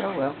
Oh well.